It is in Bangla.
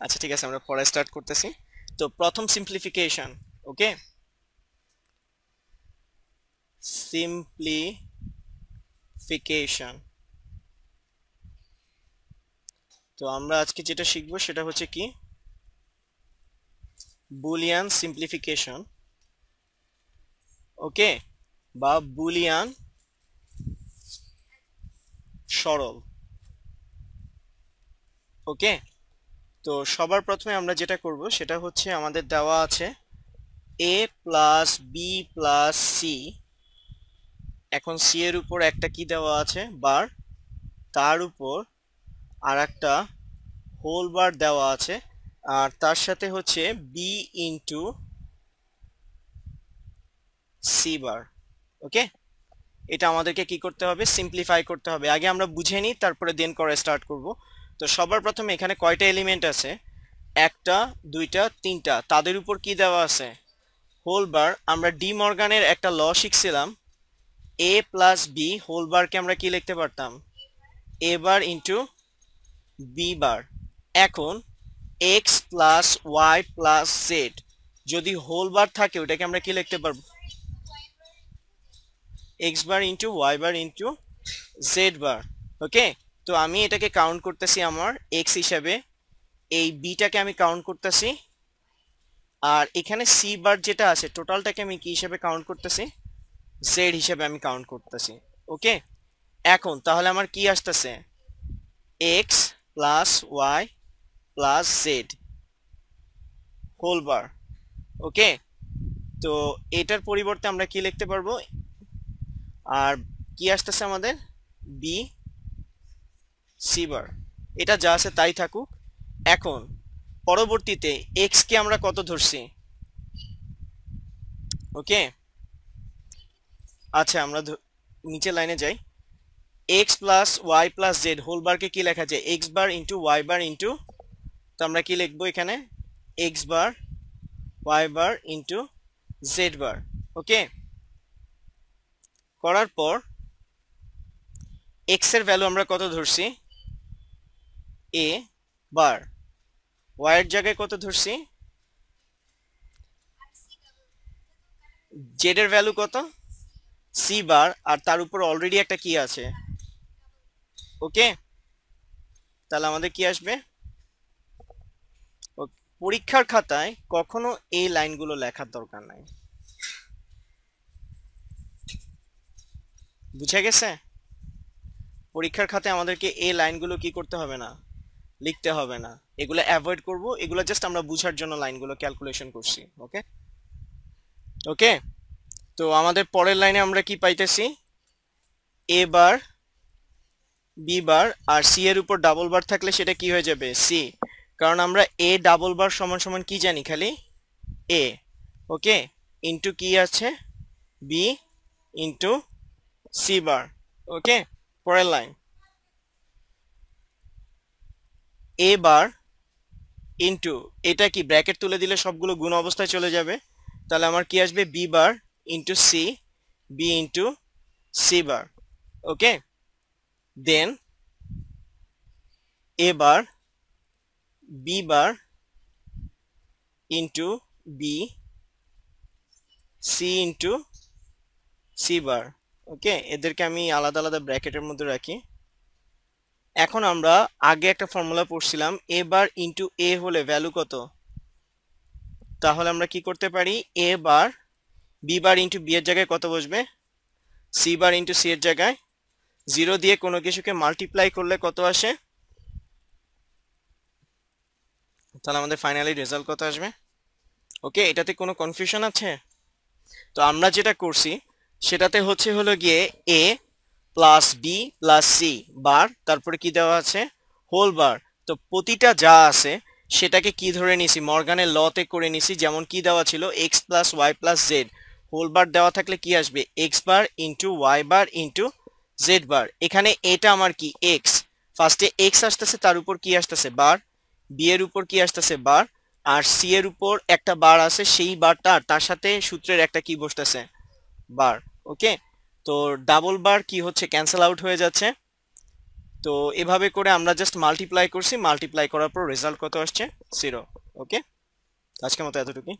আচ্ছা ঠিক আছে, আমরা পরে স্টার্ট করতেছি। তো প্রথম সিম্পলিফিকেশন ওকে সিম্পলিফিকেশন তো আমরা আজকে যেটা শিখব সেটা হচ্ছে কি? বুলিয়ান সিম্পলিফিকেশন ওকে বা বুলিয়ান সরল ওকে তো সবার প্রথমে আমরা যেটা করব সেটা হচ্ছে আমাদের দেওয়া আছে A plus B plus C এখন সি এর উপর একটা কি দেওয়া আছে? বার তার উপর আর একটা হোল বার দেওয়া আছে। আর তার সাথে হচ্ছে B into C bar okay এটা আমাদেরকে কি করতে হবে? সিম্পলিফাই করতে হবে। আগে আমরা বুঝে নিই, তারপরে দেন করে স্টার্ট করব। তো সবার প্রথমে এখানে কয়টা এলিমেন্ট আছে? একটা, দুইটা, তিনটা। তাদের উপর কি দেওয়া আছে? হোল বার আমরা ডি মর্গানের একটা ল শিখছিলাম। এ প্লাস বি হোল বারকে আমরা কি লিখতে পারতাম? এ বার ইন্টু বি বার এখন X plus Y plus Z যদি হোল বার থাকে, ওটাকে আমরা কি লিখতে পারব? X bar into Y bar into Z bar okay তো আমি এটাকে কাউন্ট করতেছি আমার এক্স হিসাবে। এই বিটাকে আমি কাউন্ট করতেছি। আর এখানে সি বার যেটা আছে টোটালটাকে আমি কি হিসাবে কাউন্ট করতেছি? জেড হিসাবে আমি কাউন্ট করতেছি। ওকে? এখন তাহলে আমার কি আসতেছে? X plus Y plus Z whole bar okay? তো এটার পরিবর্তে আমরা কি লিখতে পারব? আর কি আসতেছে আমাদের? বি সি বার এটা যা আছে তাই থাকুক। এখন, পরবর্তীতে এক্স কে আমরা কত ধরছি? ওকে আচ্ছা আমরা নিচে লাইনে যাই। X plus Y plus Z whole বারকে কি লেখা যায়? X bar into Y bar into তো আমরা কি লিখব এখানে? X bar Y bar into Z bar okay করার পর এক্সের ভ্যালু আমরা কত ধরছি? এ বার ওয়াই এর জায়গায় কত ধরছি? জেড এর ভ্যালু কত? সি বার আর তার উপর অলরেডি একটা কি আছে। ওকে তাহলে আমাদের কি আসবে? পরীক্ষার খাতায় কখনো এই লাইনগুলো লেখার দরকার নাই। বুঝে গেছে? পরীক্ষার খাতে আমাদেরকে এই লাইনগুলো কি করতে হবে না? লিখতে হবে না। এগুলো অ্যাভয়েড করব, এগুলো জাস্ট আমরা বুঝার জন্য লাইনগুলো ক্যালকুলেশন করছি ওকে ওকে তো আমাদের পরের লাইনে আমরা কি পাইতেছি? এ বার বি বার আর সি এর উপর ডাবল বার থাকলে সেটা কি হয়ে যাবে? সি কারণ আমরা এ ডাবল বার সমান সমান কি জানি খালি? এ ওকে ইন্টু কি আছে? B into C bar okay পরের লাইন এ বার ইন্টু এটা কি ব্র্যাকেট তুলে দিলে সবগুলো গুণ অবস্থায় চলে যাবে? তাহলে আমার কি আসবে? B bar into C B into C bar okay then A bar B bar into B C into C bar okay এদেরকে আমি আলাদা আলাদা ব্র্যাকেটের মধ্যে রাখি। এখন আমরা আগে একটা ফর্মুলা পড়ছিলাম এ বার ইন্টু এ হলে ভ্যালু কত? তাহলে আমরা কি করতে পারি? A bar B bar into B এর জায়গায় কত বসবে? সি বার ইন্টু সি এর জায়গায়। জিরো দিয়ে কোনো কিছুকে মাল্টিপ্লাই করলে কত আসে? তাহলে আমাদের ফাইনালি রেজাল্ট কত আসবে? ওকে এটাতে কোনো কনফিউশন আছে? তো আমরা যেটা করছি, সেটাতে হচ্ছে হলো গিয়ে A plus B plus C bar তারপরে কি দেওয়া আছে? হোল বার তো প্রতিটা যা আছে, সেটাকে কি ধরে নিছি? মর্গানের লতে করে নিছি, যেমন কি দেওয়া ছিল? X plus Y plus Z whole bar দেওয়া থাকলে কি আসবে? X bar into Y bar into Z bar এখানে এটা আমার কি? এক্স ফার্স্টে এক্স আসতেছে, তার উপর কি আসতেছে? বার বি এর উপর কি আসতেছে? বার আর সি এর উপর একটা বার আছে, সেই বারটা আর তার সাথে সূত্রের একটা কি বসতেছে? বার ওকে তো ডাবল বার কি হচ্ছে? ক্যান্সেল আউট হয়ে যাচ্ছে। তো এভাবে করে আমরা জাস্ট মাল্টিপ্লাই করছি। মাল্টিপ্লাই করার পর রেজাল্ট কত আসছে? জিরো ওকে আজকের মতো এতটুকুই।